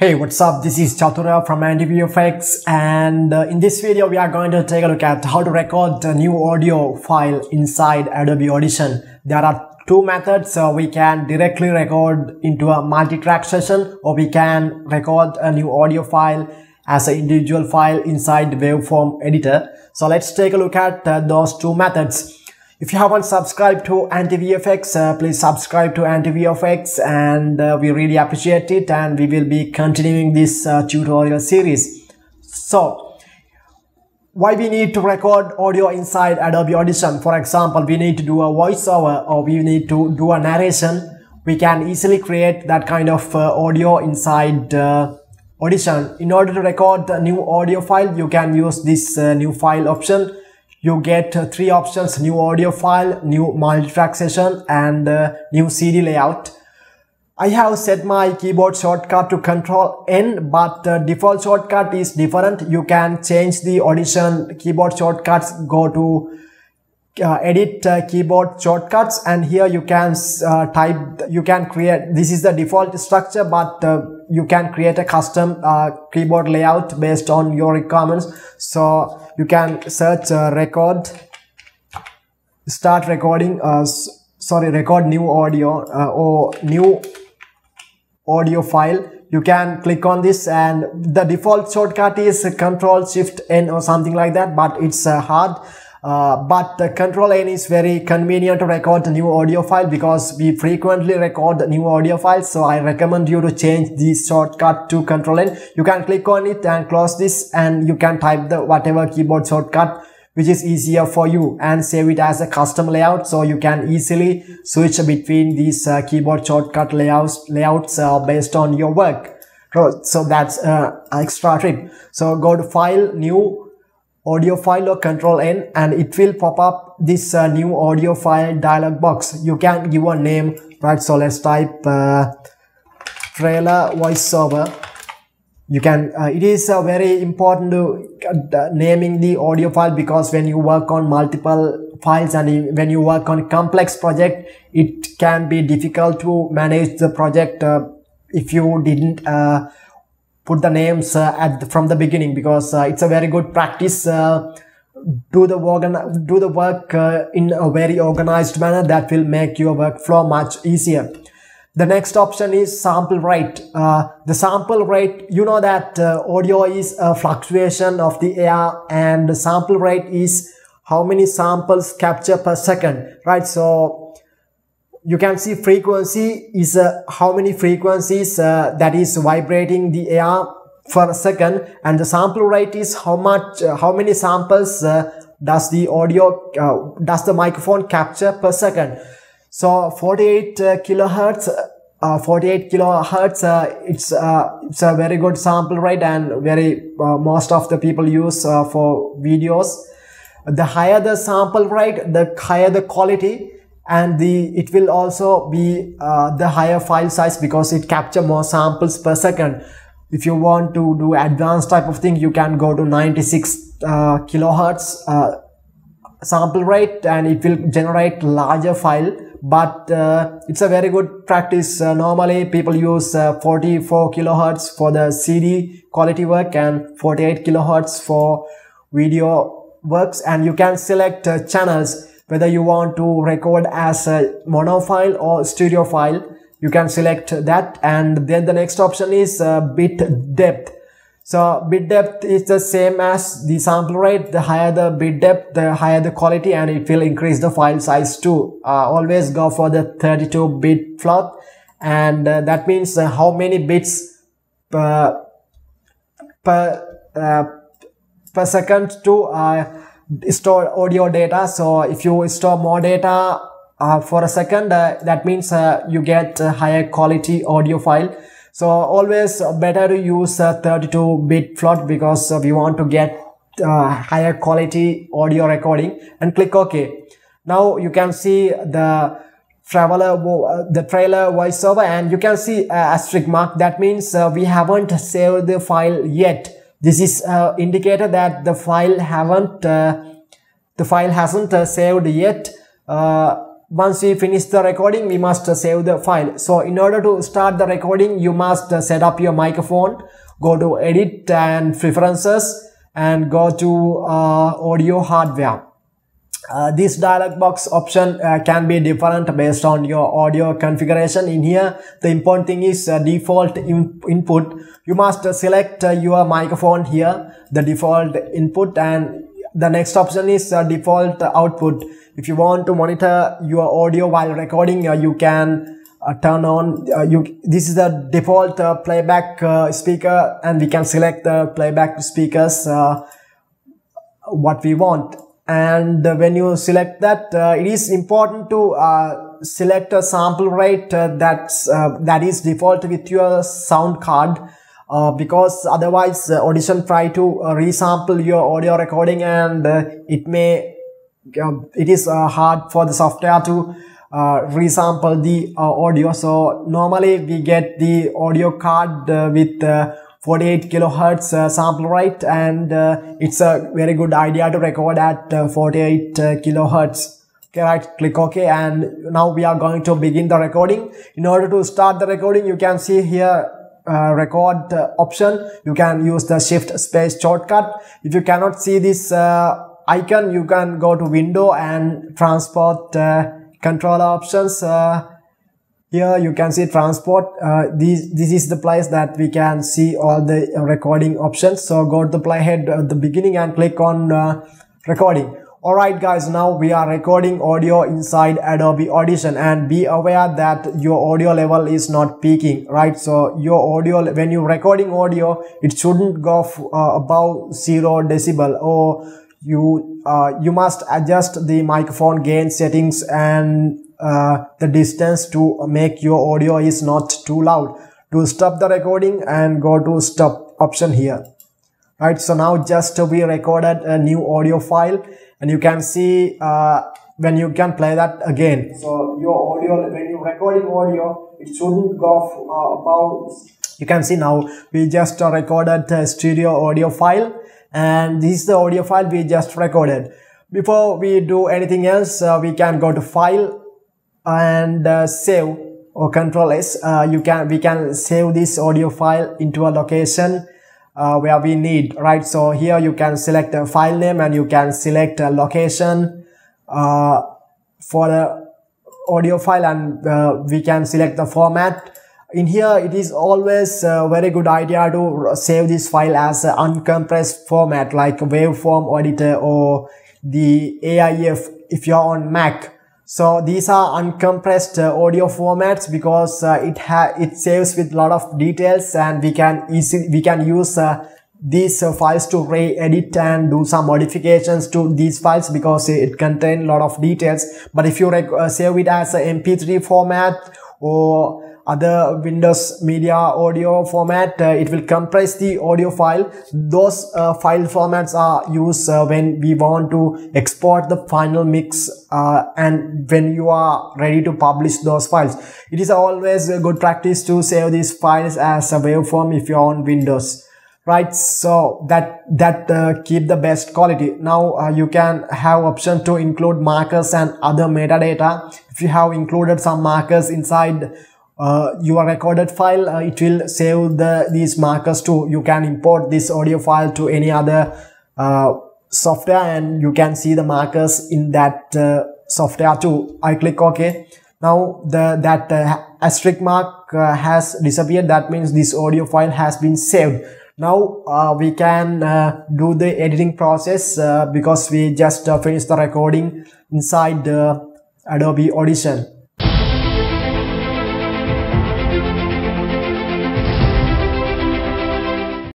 Hey, what's up? This is Chatura from AntiVFX and uh, in this video we are going to take a look at how to record a new audio file inside Adobe Audition. There are two methods. So we can directly record into a multi-track session or we can record a new audio file as an individual file inside the waveform editor. So let's take a look at uh, those two methods. If you haven't subscribed to AntiVFX, uh, please subscribe to AntiVFX and uh, we really appreciate it and we will be continuing this uh, tutorial series. So, why we need to record audio inside Adobe Audition? For example, we need to do a voiceover or we need to do a narration. We can easily create that kind of uh, audio inside uh, Audition. In order to record a new audio file, you can use this uh, new file option you get uh, three options new audio file new multi-track session and uh, new cd layout. I have set my keyboard shortcut to control n but uh, default shortcut is different. You can change the audition keyboard shortcuts go to uh, edit uh, keyboard shortcuts and here you can uh, type you can create this is the default structure but uh, you can create a custom uh, keyboard layout based on your requirements. So you can search uh, record start recording sorry record new audio or new audio file. You can click on this and the default shortcut is control shift n or something like that but it's hard uh, but the control N is very convenient to record a new audio file because we frequently record new audio files. So I recommend you to change the shortcut to control N. You can click on it and close this and you can type the whatever keyboard shortcut which is easier for you and save it as a custom layout so you can easily switch between these uh, keyboard shortcut layouts layouts uh, based on your work so that's uh, extra trick so go to file new audio file or control N and it will pop up this uh, new audio file dialog box. You can give a name, right? So let's type uh, trailer voiceover. You can, uh, it is uh, very important to uh, naming the audio file because when you work on multiple files and when you work on complex project, it can be difficult to manage the project uh, if you didn't put the names uh, at the, from the beginning because uh, it's a very good practice uh, do the work do the work in a very organized manner that will make your workflow much easier. The next option is sample rate. Uh, the sample rate you know that uh, audio is a fluctuation of the air and the sample rate is how many samples capture per second right? So you can see frequency is uh, how many frequencies uh, that is vibrating the air for a second and the sample rate is how much uh, how many samples uh, does the audio uh, does the microphone capture per second. So 48 uh, kilohertz 48 kilohertz it's it's a very good sample rate and very most of the people use for videos. The higher the sample rate the higher the quality and the it will also be uh, the higher file size because it capture more samples per second. If you want to do advanced type of thing you can go to 96 uh, kilohertz uh, sample rate and it will generate larger file. But uh, it's a very good practice. Uh, normally people use uh, 44 kilohertz for the cd quality work and 48 kilohertz for video works. And you can select channels whether you want to record as a mono file or stereo file you can select that. And then the next option is uh, bit depth. So bit depth is the same as the sample rate. The higher the bit depth the higher the quality and it will increase the file size too. Uh, always go for the 32 bit float. And uh, that means uh, how many bits per per uh, per second to uh, store audio data. So if you store more data uh, for a second uh, that means uh, you get a higher quality audio file. So always better to use a 32 bit float because we want to get uh, higher quality audio recording and click ok. Now you can see the traveler uh, the trailer voiceover and you can see asterisk mark. That means uh, we haven't saved the file yet this is uh, indicator that the file haven't uh, the file hasn't uh, saved yet. Uh, once we finish the recording we must save the file. So in order to start the recording you must set up your microphone go to edit and preferences and go to uh, audio hardware uh, this dialog box option uh, can be different based on your audio configuration in here. The important thing is uh, default in input. You must select uh, your microphone here the default input and the next option is uh, default output. If you want to monitor your audio while recording uh, you can turn on you this is the default playback speaker and we can select the playback speakers what we want and when you select that it is important to select a sample rate that's that is default with your sound card uh, because otherwise uh, audition try to uh, resample your audio recording and it may um, it is hard for the software to uh, resample the uh, audio. So normally we get the audio card uh, with 48 kilohertz sample rate and it's a very good idea to record at 48 kilohertz. Okay right? Click ok. And now we are going to begin the recording. In order to start the recording you can see here uh, record uh, option. You can use the shift space shortcut. If you cannot see this uh, icon you can go to window and transport uh, controller options. Uh, here you can see transport. Uh, this this is the place that we can see all the recording options. So go to the playhead at the beginning and click on recording. Alright guys, now we are recording audio inside Adobe Audition. And be aware that your audio level is not peaking, right? So your audio, when you're recording audio, it shouldn't go uh, above 0 decibel. Or you, uh, you must adjust the microphone gain settings and uh, the distance to make your audio is not too loud. To stop the recording and go to stop option here. Right, so now just we recorded a new audio file and you can see uh, when you can play that again so your audio when you're recording audio it shouldn't go uh, about you can see now we just recorded a stereo audio file and this is the audio file we just recorded before we do anything else uh, we can go to file and uh, save or control s uh, you can we can save this audio file into a location uh, where we need, right? So here you can select a file name and you can select a location uh, for the audio file and uh, we can select the format. In here, it is always a very good idea to save this file as an uncompressed format like waveform editor or the AIF if you're on Mac. So these are uncompressed uh, audio formats because uh, it ha it saves with a lot of details and we can easily we can use uh, these uh, files to re-edit and do some modifications to these files because it contain a lot of details. But if you uh, save it as a MP3 format or other Windows Media Audio format, uh, it will compress the audio file. Those uh, file formats are used uh, when we want to export the final mix and when you are ready to publish those files. It is always a good practice to save these files as a waveform if you're on Windows right so that that uh, keep the best quality now uh, you can have option to include markers and other metadata if you have included some markers inside uh, your recorded file. Uh, it will save the these markers to you can import this audio file to any other uh, software and you can see the markers in that uh, software too. I click ok. Now the that uh, asterisk mark uh, has disappeared. That means this audio file has been saved. Now we can do the editing process because we just finished the recording inside the adobe audition